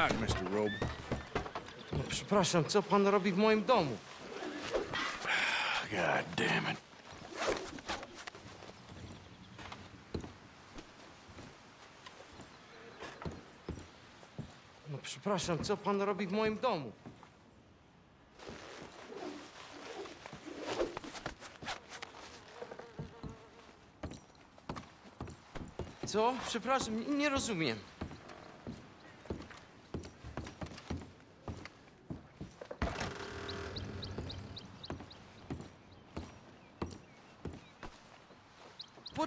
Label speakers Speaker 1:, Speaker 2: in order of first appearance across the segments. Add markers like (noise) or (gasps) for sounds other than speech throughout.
Speaker 1: knock, Mr. Robe.
Speaker 2: No, przepraszam, co pan robi w moim domu?
Speaker 1: God damn it.
Speaker 2: No przepraszam, co pan robi w moim domu? Co? Przepraszam, nie- nie rozumiem.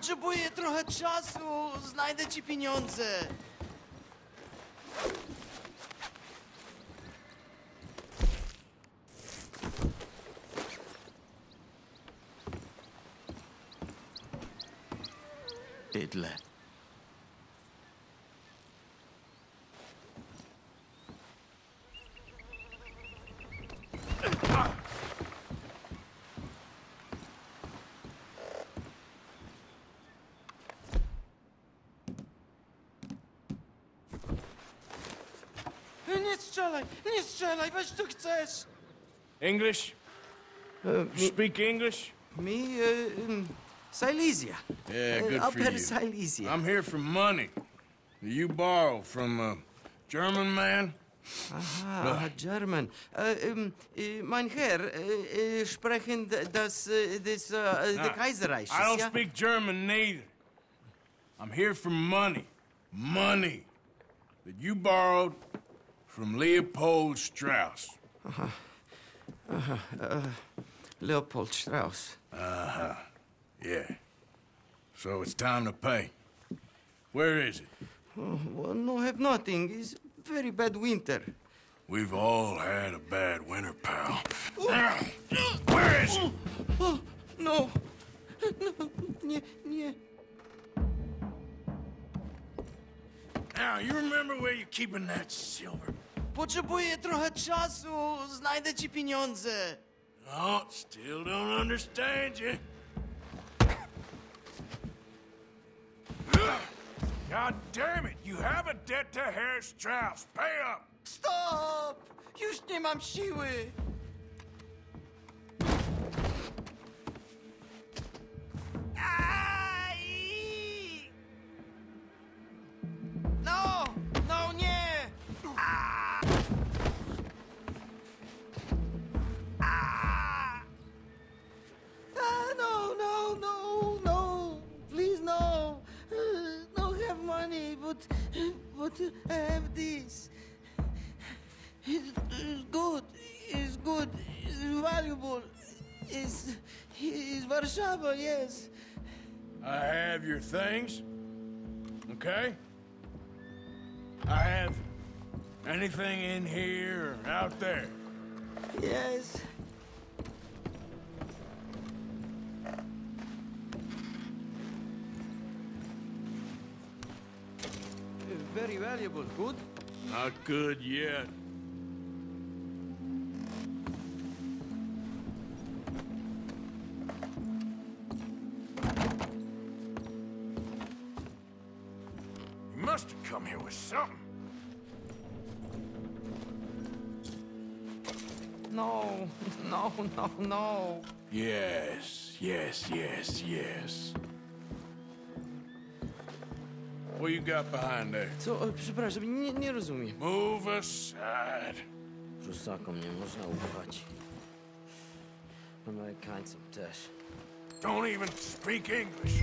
Speaker 2: Potrzebuję trochę czasu, znajdę ci pieniądze. Nie strzelaj, nie strzelaj, weź co chcesz.
Speaker 1: English? You speak English?
Speaker 2: Me, e, em, Silesia.
Speaker 1: Yeah, good for
Speaker 2: Upper
Speaker 1: you.
Speaker 2: Silesia.
Speaker 1: I'm here for money. You borrow from a German man?
Speaker 2: Ah, German. Äh, ähm, äh, mein Herr, äh, sprechen d- das, des, äh,
Speaker 1: Nah,
Speaker 2: der Kaiserreich,
Speaker 1: I don't
Speaker 2: ja?
Speaker 1: speak German neither. I'm here for money. Money that you borrowed from Leopold Strauss. Uh-huh. Uh huh.
Speaker 2: Leopold Strauss. Uh-huh.
Speaker 1: yeah. So it's time to pay. Where is it?
Speaker 2: Oh, well, no, have nothing. It's very bad winter.
Speaker 1: We've all had a bad winter, pal. Where is it?
Speaker 2: Oh, no. No, nie, nie.
Speaker 1: Now, you remember where you're keeping that silver?
Speaker 2: Potrzebuję trochę czasu, znajdę ci pieniądze.
Speaker 1: Oh, still don't understand you. God damn it! You have a debt to Herr Strauss. Pay up!
Speaker 2: Stop! Już nie mam siły. But I have this. It's, it's good. It's good. It's valuable. It's, it's Warszawa, yes.
Speaker 1: I have your things. Okay? I have anything in here or out there.
Speaker 2: Yes. Very valuable. Good?
Speaker 1: Not good yet. You must have come here with something.
Speaker 2: No, (laughs) no, no, no.
Speaker 1: Yes, yes, yes, yes. What you got behind there?
Speaker 2: Co? e, Przepraszam, nie, nie rozumiem.
Speaker 1: Move aside.
Speaker 2: Prusakom nie można ufać. Amerykańcom też.
Speaker 1: Don't even speak English.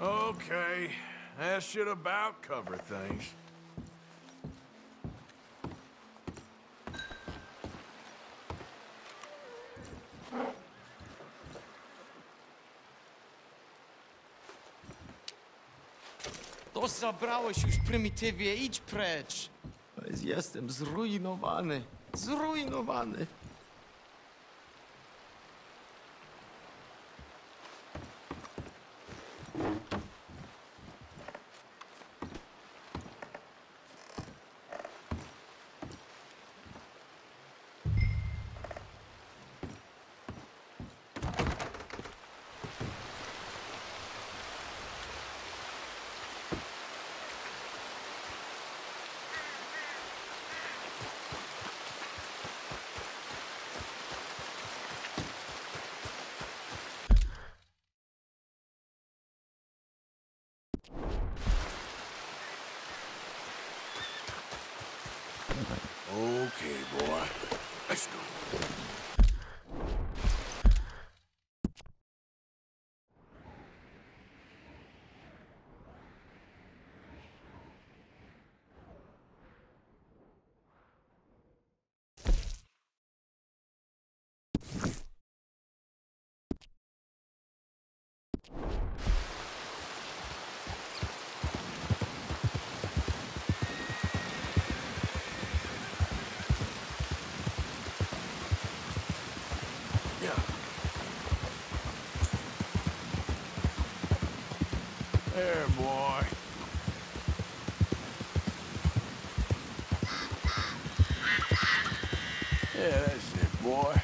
Speaker 1: Okay, that should about cover things.
Speaker 2: Zabrałeś już prymitywie, idź precz. Jestem zrujnowany, zrujnowany.
Speaker 1: There, boy. Yeah, that's it, boy.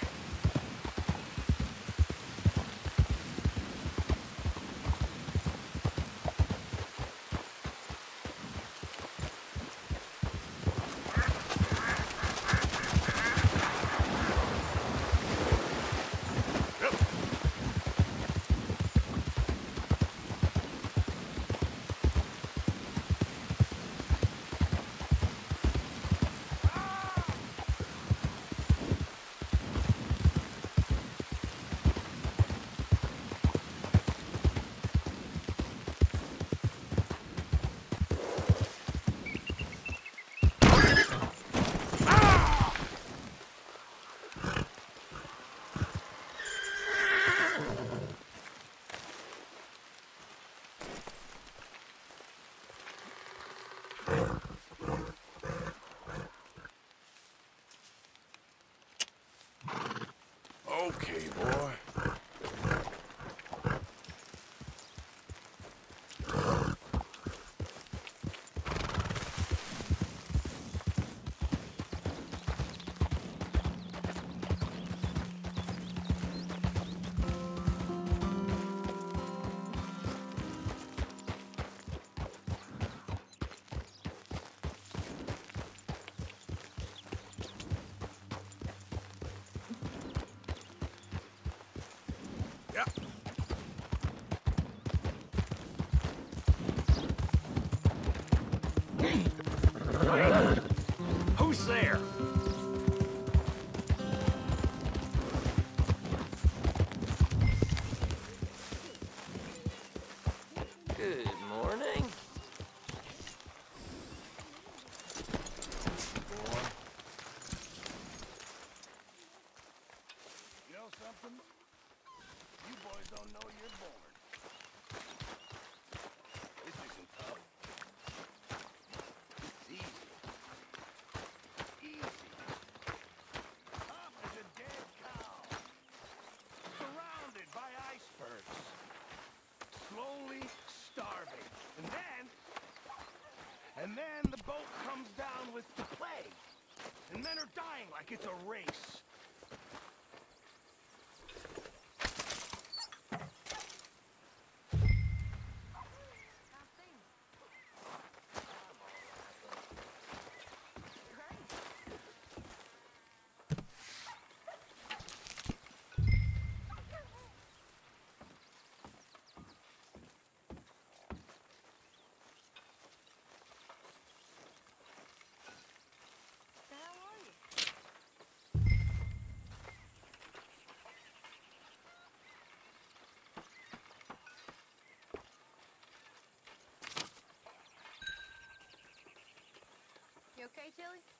Speaker 1: Okay, boy. Boat comes down with the plague. And men are dying like it's a race.
Speaker 3: You okay, Tilly?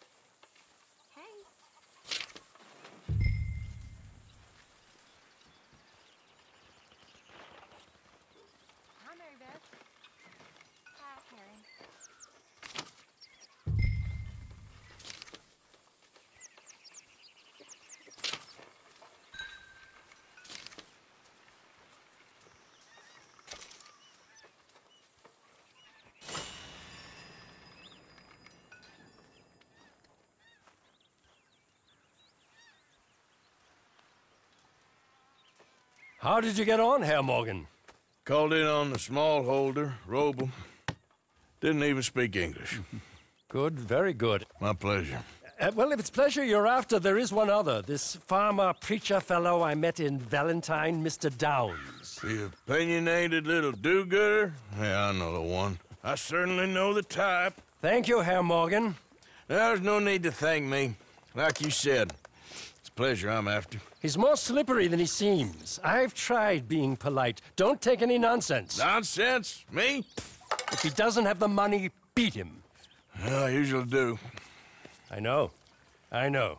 Speaker 4: How did you get on, Herr Morgan?
Speaker 1: Called in on the small holder, Roble. Didn't even speak English.
Speaker 4: Good, very good.
Speaker 1: My pleasure.
Speaker 4: Uh, well, if it's pleasure you're after, there is one other. This farmer preacher fellow I met in Valentine, Mr. Downes.
Speaker 1: The opinionated little do-gooder? Yeah, I know the one. I certainly know the type.
Speaker 4: Thank you, Herr Morgan.
Speaker 1: There's no need to thank me. Like you said, pleasure I'm after.
Speaker 5: He's more slippery than he seems. I've tried being polite. Don't take any nonsense.
Speaker 1: Nonsense? Me?
Speaker 5: If he doesn't have the money, beat him.
Speaker 1: Well, I usually do.
Speaker 5: I know. I know.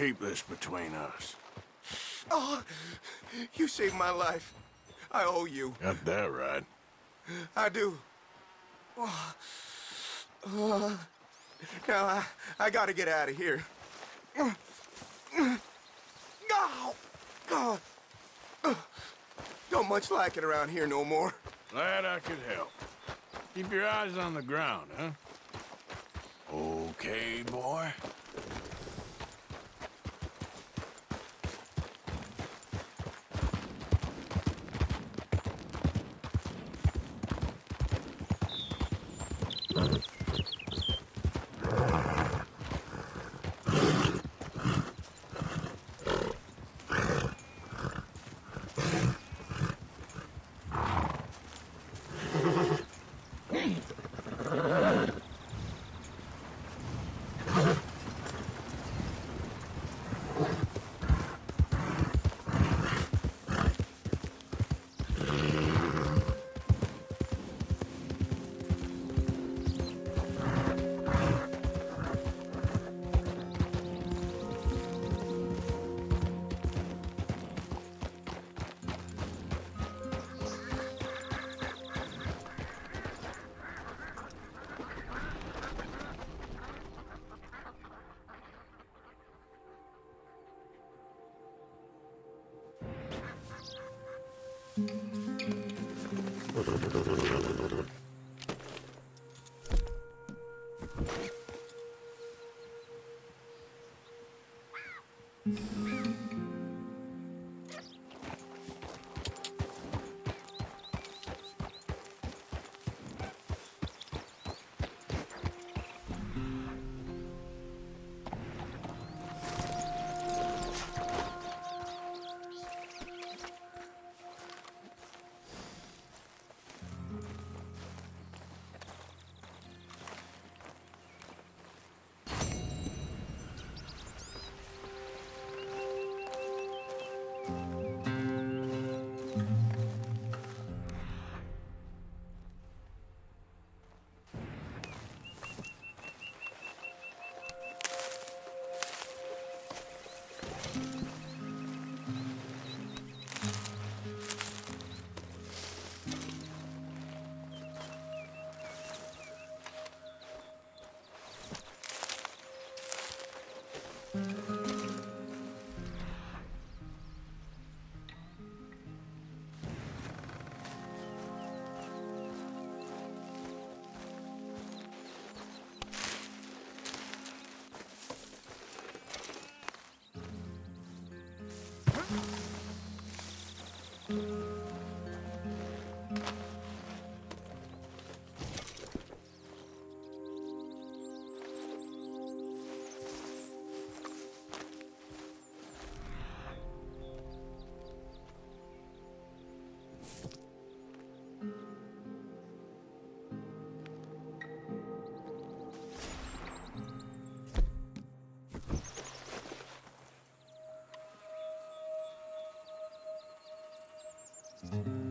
Speaker 1: Keep this between us.
Speaker 6: Oh, you saved my life. I owe you.
Speaker 1: Got that right.
Speaker 6: I do. Oh. Uh, now I, I gotta get out of here. Oh, God. Don't much like it around here no more.
Speaker 1: Glad I could help. Keep your eyes on the ground, huh? Okay, boy. Mm-hmm.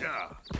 Speaker 1: Yeah.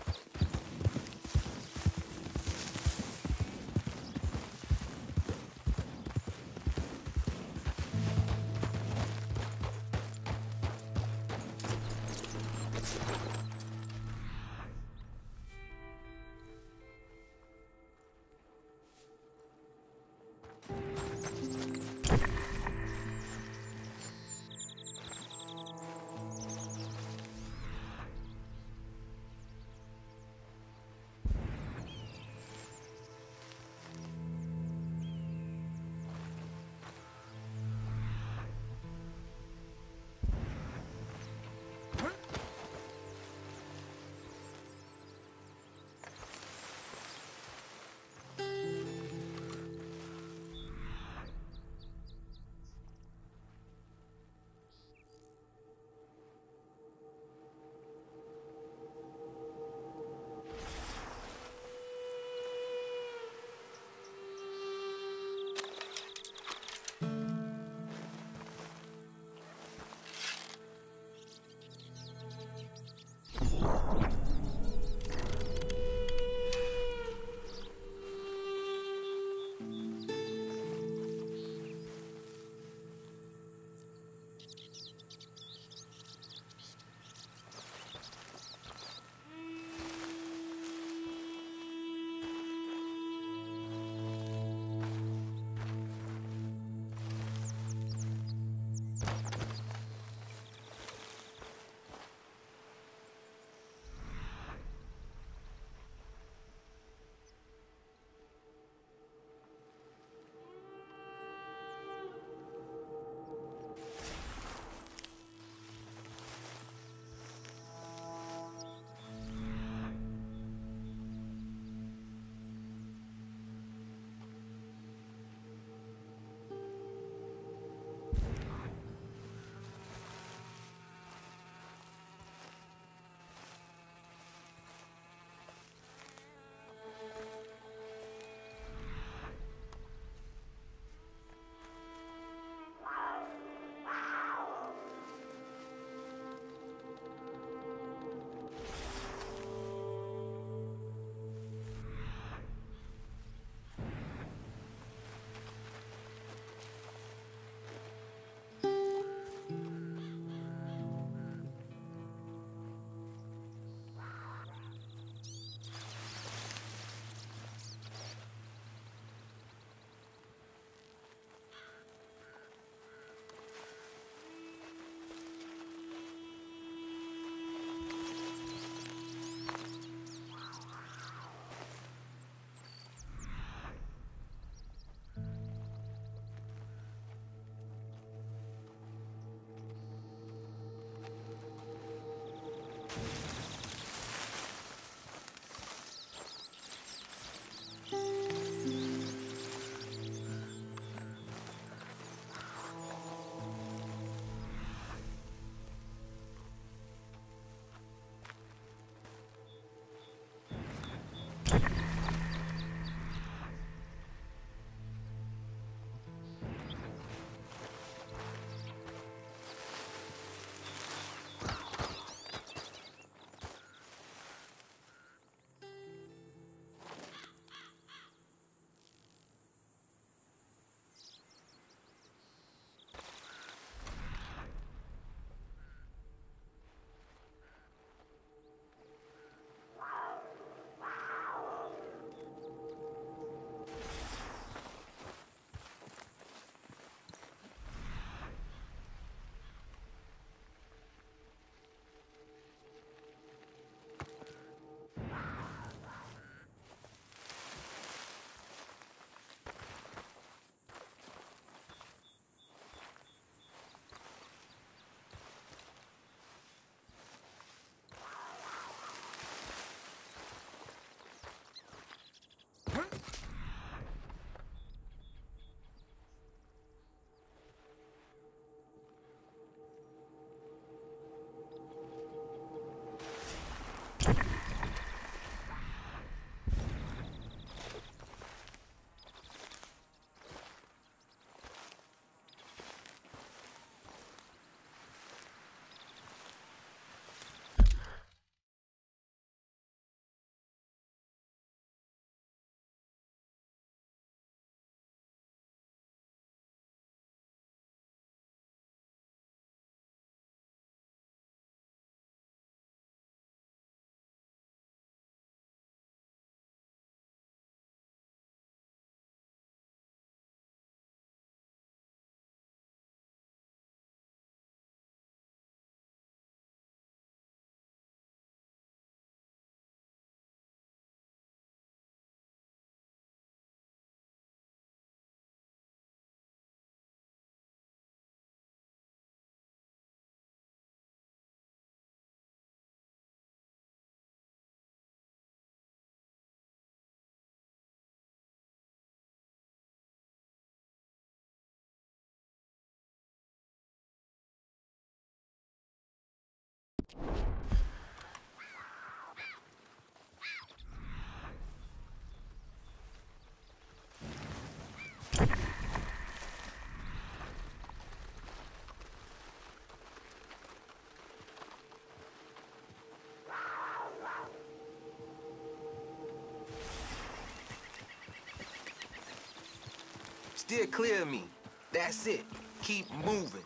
Speaker 7: Steer clear of me. That's it. Keep moving.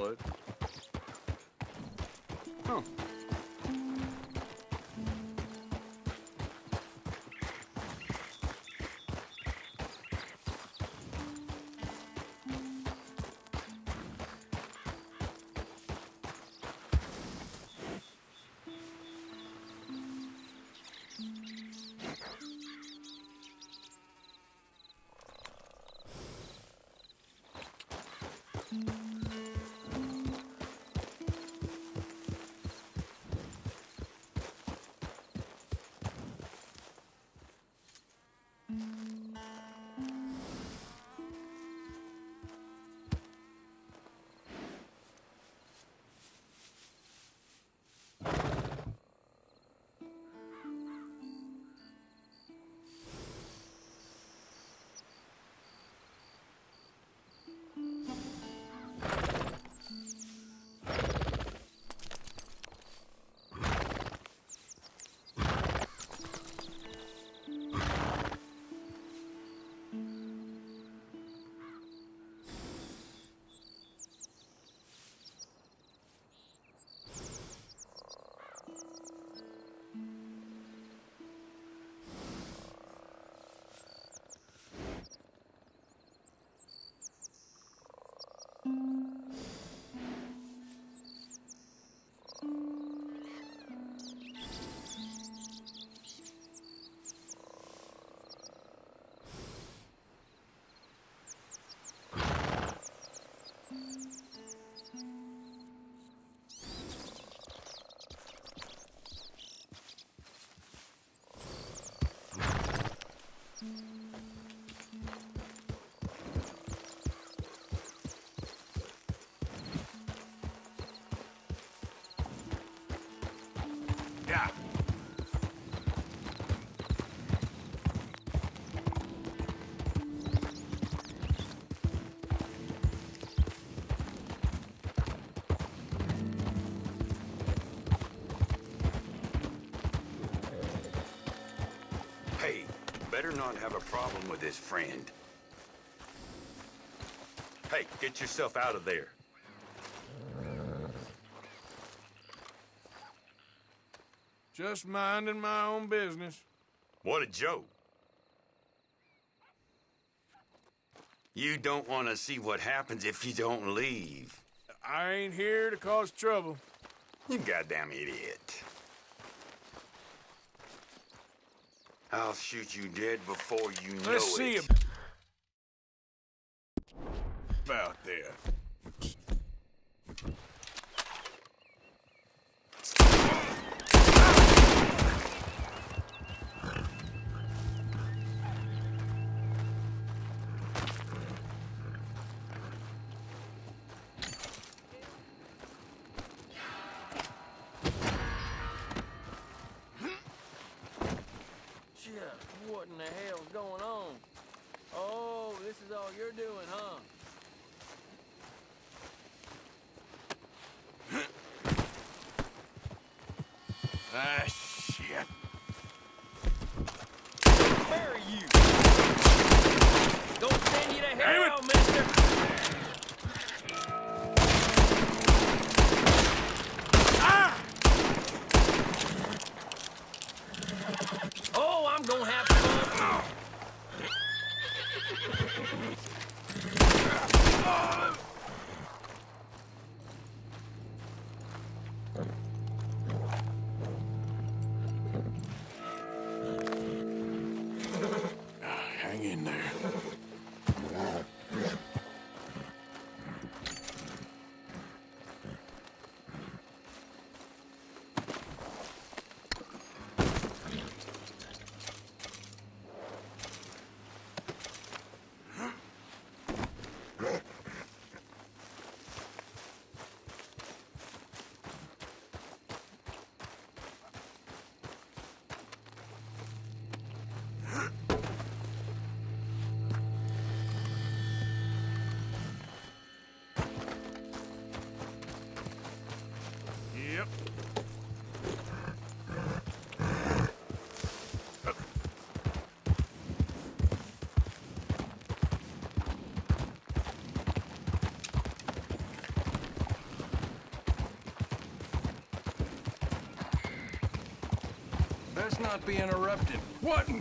Speaker 8: reload.
Speaker 1: Oh.
Speaker 9: Hey, better not have a problem with this friend. Hey, get yourself out of there.
Speaker 10: Just minding my own business.
Speaker 9: What a joke. You don't want to see what happens if you don't leave.
Speaker 10: I ain't here to cause trouble.
Speaker 9: You goddamn idiot. I'll shoot you dead before you know it.
Speaker 10: Let's see about there.
Speaker 8: Not be interrupted. What in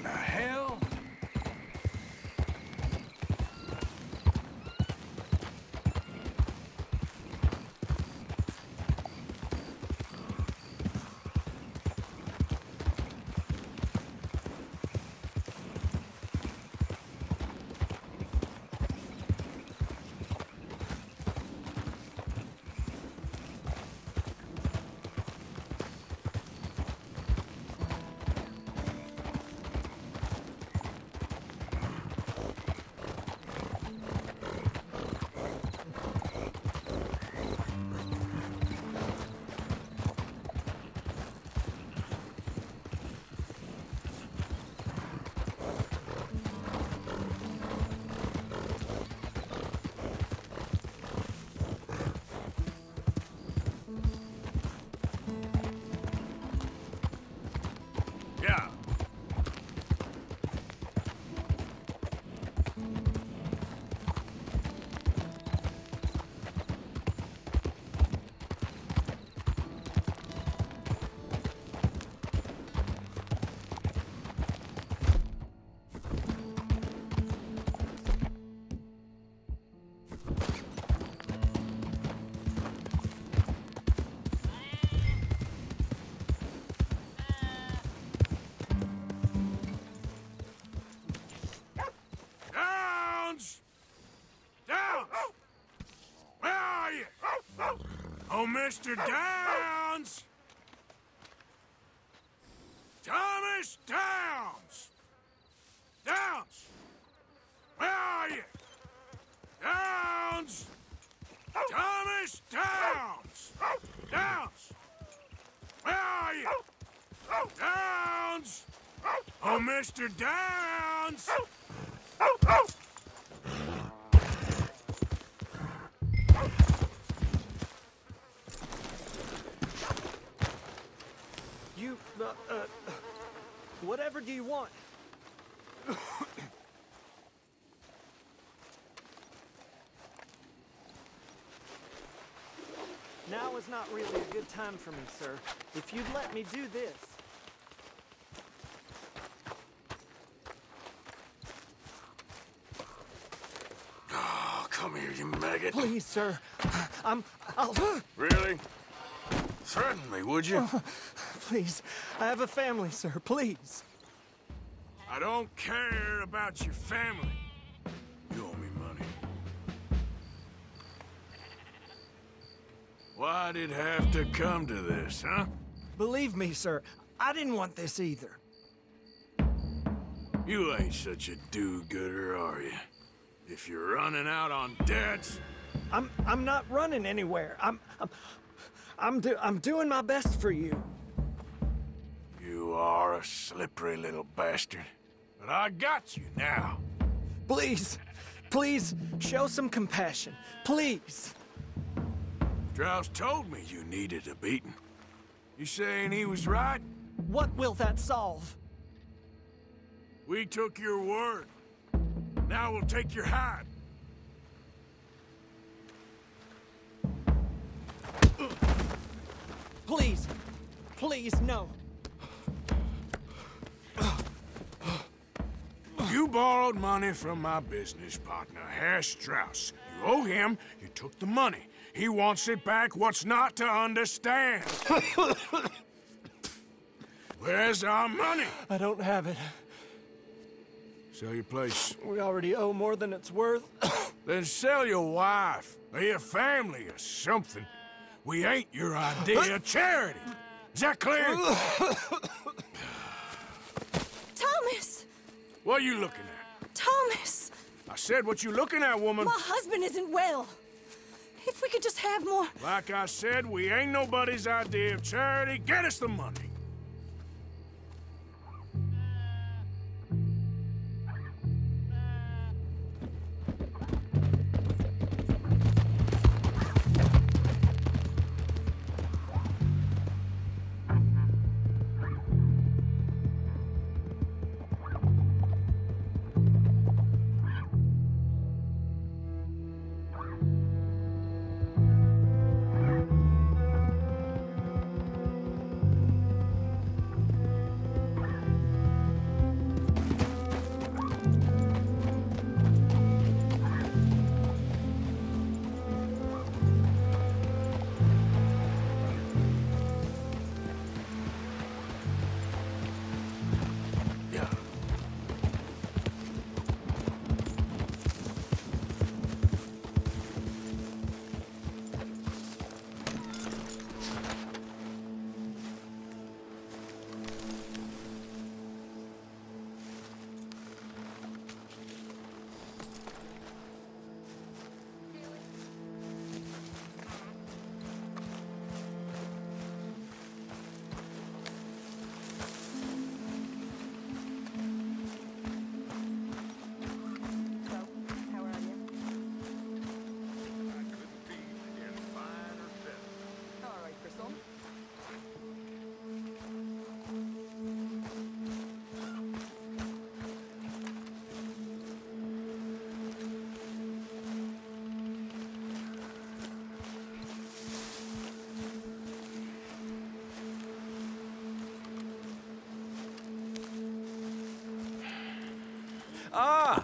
Speaker 1: Mr. Downes! Thomas Downes! Downes! Where are you? Downes! Thomas Downes! Downes! Where are you? Downes! Oh, Mr. Downes!
Speaker 11: You, uh, uh, whatever do you want? Is not really a good time for me, sir. If you'd let me do this.
Speaker 1: Oh, come here, you maggot.
Speaker 11: Please, sir. I'm. I'll. (gasps)
Speaker 1: Really? Threaten me, would you? (laughs)
Speaker 11: Please. I have a family, sir. Please.
Speaker 1: I don't care about your family. Why'd it have to come to this, huh?
Speaker 11: Believe me, sir. I didn't want this either.
Speaker 1: You ain't such a do-gooder, are you? If you're running out on debts,
Speaker 11: I'm. I'm not running anywhere. I'm. I'm. I'm, do, I'm doing my best for you.
Speaker 1: you are a slippery little bastard. But I got you now.
Speaker 11: Please, please show some compassion. Please.
Speaker 1: Strauss told me you needed a beating. You saying he was right?
Speaker 11: What will that solve?
Speaker 1: We took your word. Now we'll take your hide.
Speaker 11: Please, please, no.
Speaker 1: You borrowed money from my business partner, Herr Strauss. You owe him, you took the money. He wants it back, what's not to understand? (laughs) Where's our money?
Speaker 11: I don't have it.
Speaker 1: Sell your place.
Speaker 11: We already owe more than it's worth. (coughs)
Speaker 1: Then sell your wife, or your family, or something. We ain't your idea of (coughs) charity. Is that clear? (coughs)
Speaker 12: Thomas!
Speaker 1: what are you looking at?
Speaker 12: Thomas!
Speaker 1: I said what you looking at, woman.
Speaker 12: My husband isn't well. If we could just have more.
Speaker 1: Like I said, we ain't nobody's idea of charity. Get us the money.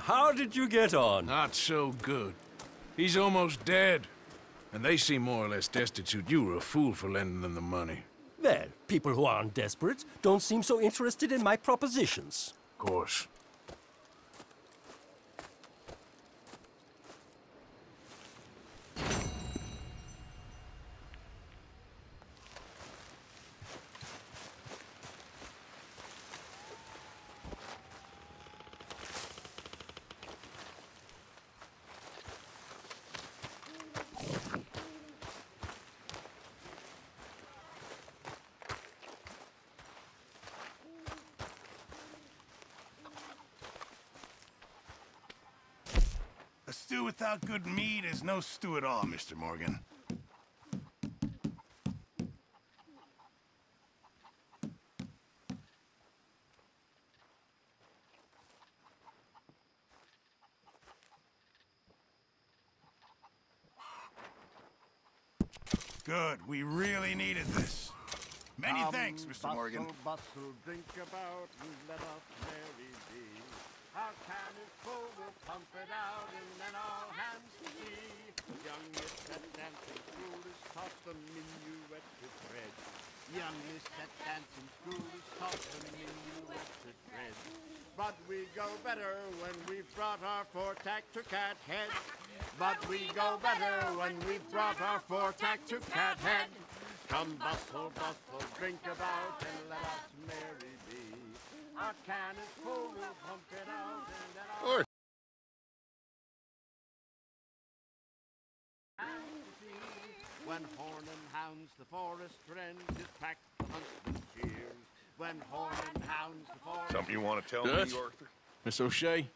Speaker 4: How did you get on?
Speaker 1: Not so good. He's almost dead. And they seem more or less destitute. You were a fool for lending them the money.
Speaker 4: Well, people who aren't desperate don't seem so interested in my propositions.
Speaker 1: Of course.
Speaker 8: A stew without good meat is no stew at all, Mr. Morgan. Good. We really needed this. Many thanks, Mr. Morgan.
Speaker 13: Bustle, Our can is full, we'll pump it out, and then all hands to sea. Young Miss at dancing school is taught the minuet to tread. Young Miss at dancing school is taught the minuet to tread. But we go better when we've brought our four-tack to Cat Head. But we go better when we've brought our four-tack to Cat Head. Come bustle, bustle, drink about, and let us merry. Our can is full, we'll pump it out, and then our... When horn and hounds the forest rend, is packed the huntsman cheers. When horn and hounds the forest...
Speaker 14: Something you want to tell
Speaker 1: Dutch?
Speaker 14: me, Arthur?
Speaker 1: Miss O'Shea?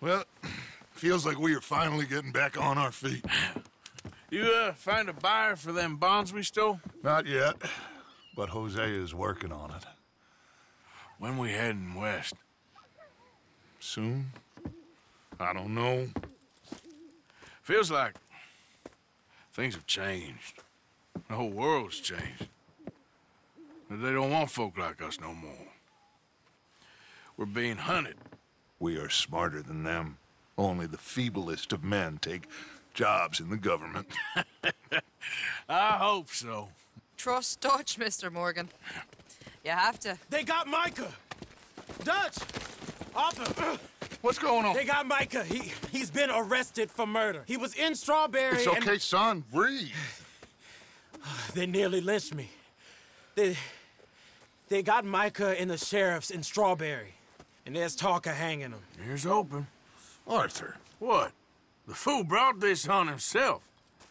Speaker 14: Well, (clears throat) feels like we are finally getting back on our feet. (sighs)
Speaker 1: You, uh, find a buyer for them bonds we stole?
Speaker 14: Not yet, but Josiah is working on it.
Speaker 1: When we heading west?
Speaker 14: Soon? I don't know.
Speaker 1: Feels like things have changed. The whole world's changed. But they don't want folk like us no more. We're being hunted.
Speaker 14: We are smarter than them. Only the feeblest of men take jobs in the government. (laughs) (laughs)
Speaker 1: I hope so.
Speaker 15: Trust Dutch, Mr. Morgan. You have to.
Speaker 16: They got Micah! Dutch! Arthur! (clears throat)
Speaker 14: What's going on?
Speaker 16: They got Micah. He, he's been arrested for murder. He was in Strawberry
Speaker 14: It's
Speaker 16: and-
Speaker 14: okay, son. Breathe. (sighs)
Speaker 16: They nearly lynched me. They, they got Micah and the sheriffs in Strawberry. And there's talk of hanging him.
Speaker 1: Here's open.
Speaker 14: Arthur.
Speaker 1: What? The fool brought this on himself.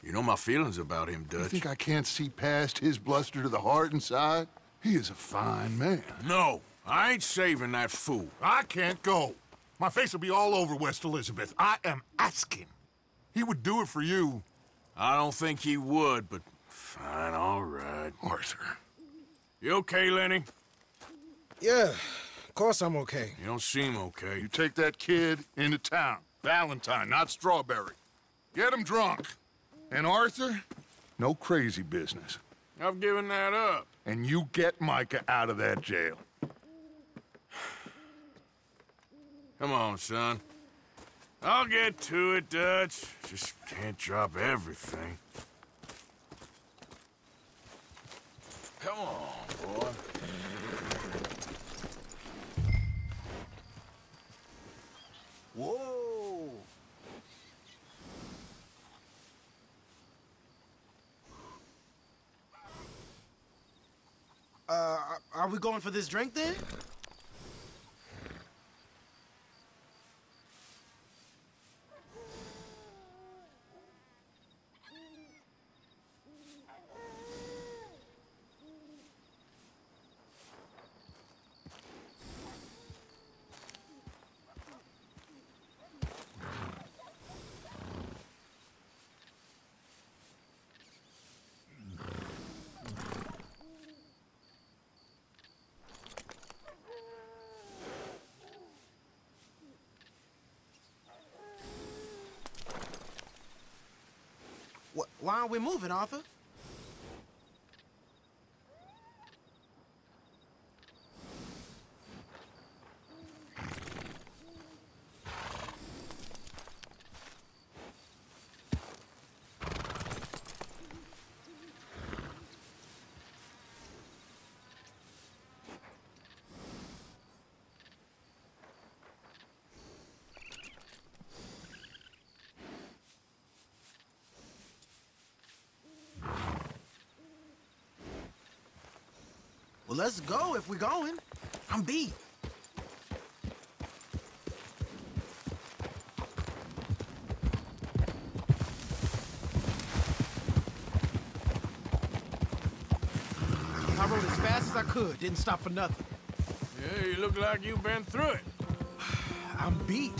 Speaker 1: You know my feelings about him, Dutch.
Speaker 14: You think I can't see past his bluster to the heart inside? He is a fine man.
Speaker 1: No, I ain't saving that fool.
Speaker 14: I can't go. My face will be all over West Elizabeth. I am asking. He would do it for you.
Speaker 1: I don't think he would, but fine, all right.
Speaker 14: Arthur.
Speaker 1: You okay, Lenny?
Speaker 16: Yeah, of course I'm okay.
Speaker 1: You don't seem okay.
Speaker 14: You take that kid into town. Valentine, not Strawberry. Get him drunk. And Arthur, no crazy business.
Speaker 1: I've given that up.
Speaker 14: And you get Micah out of that jail.
Speaker 1: Come on, son. I'll get to it, Dutch. Just can't drop everything. Come on, boy.
Speaker 17: Whoa!
Speaker 16: Uh, are we going for this drink then? Why aren't we moving, Arthur?
Speaker 17: Let's go if we're going. I'm beat. I rode as fast as I could, didn't stop for nothing.
Speaker 1: Yeah, you look like you've been through it. (sighs)
Speaker 17: I'm beat.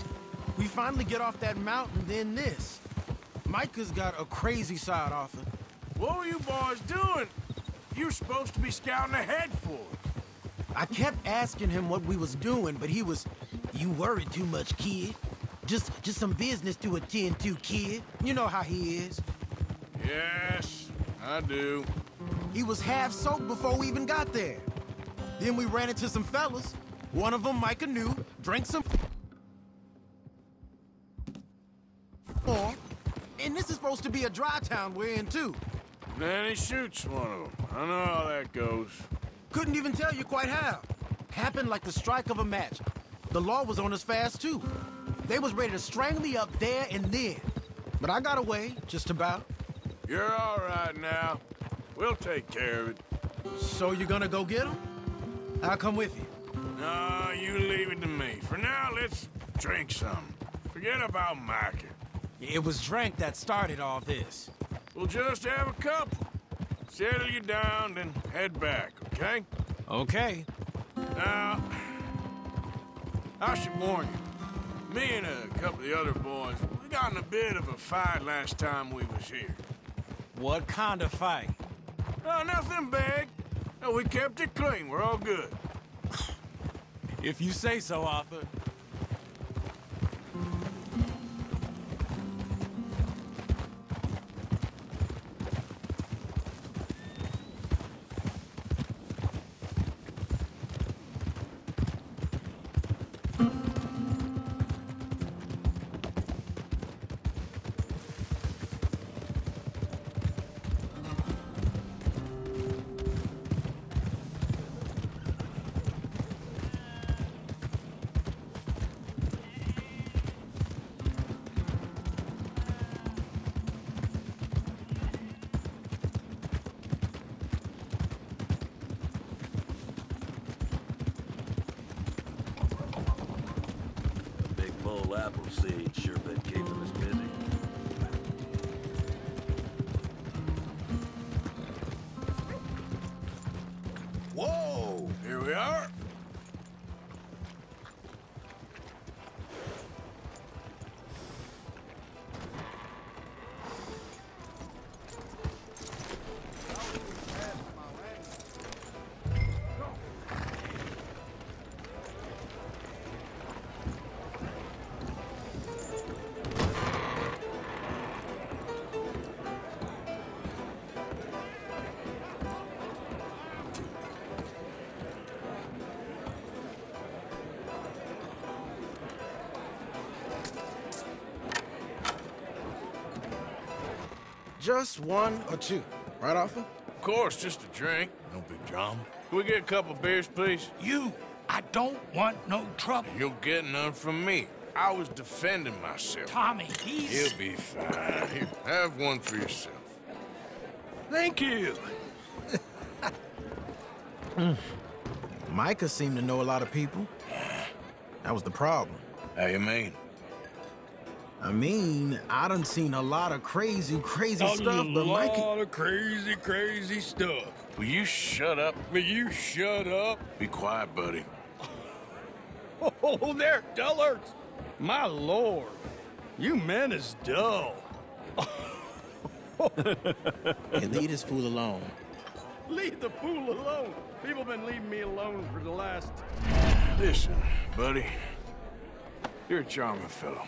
Speaker 17: We finally get off that mountain, then this. Micah's got a crazy side offer.
Speaker 1: What were you boys doing? You're supposed to be scouting ahead for us.
Speaker 17: I kept asking him what we was doing, but he was, you worry too much, kid. Just, just some business to attend to, kid. You know how he is.
Speaker 1: Yes, I do.
Speaker 17: He was half soaked before we even got there. Then we ran into some fellas. One of them, Micah knew, drank some (laughs) more. And this is supposed to be a dry town we're in, too.
Speaker 1: Then he shoots one of them. I know how that goes.
Speaker 17: Couldn't even tell you quite how. Happened like the strike of a match. The law was on us fast, too. They was ready to strangle me up there and then. But I got away, just about.
Speaker 1: You're all right now. We'll take care of it.
Speaker 17: So you're gonna go get him? I'll come with you.
Speaker 1: No, you leave it to me. For now, let's drink some. Forget about Micah.
Speaker 17: It was drink that started all this.
Speaker 1: We'll just have a couple. Settle you down, then head back, okay?
Speaker 17: Okay.
Speaker 1: Now, I should warn you. Me and a couple of the other boys, we got in a bit of a fight last time we was here.
Speaker 18: What kind of fight?
Speaker 1: Oh, nothing big. No, we kept it clean. We're all good.
Speaker 18: If you say so, Arthur.
Speaker 17: Just one or two, right, Arthur?
Speaker 1: Of course, just a drink. No big drama. Can we get a couple beers, please?
Speaker 8: You, I don't want no trouble.
Speaker 1: You'll get none from me. I was defending myself.
Speaker 8: Tommy, he's...
Speaker 1: He'll be fine. Here, (laughs) have one for yourself.
Speaker 8: Thank you. (laughs)
Speaker 17: Micah seemed to know a lot of people. That was the problem.
Speaker 1: How you mean?
Speaker 17: I mean, I done seen a lot of crazy, crazy
Speaker 1: A
Speaker 17: stuff, but
Speaker 1: lot
Speaker 17: Micah...
Speaker 1: of crazy, crazy stuff. Will you shut up? Will you shut up? Be quiet, buddy. (laughs)
Speaker 8: Oh, they're dullards. My lord. You men is dull.
Speaker 17: and leave this fool alone.
Speaker 8: Leave the fool alone. People been leaving me alone for the last...
Speaker 1: Listen, buddy. You're a charming fellow.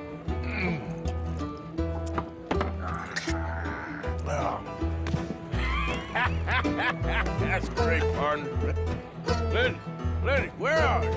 Speaker 1: Lenny, where are you?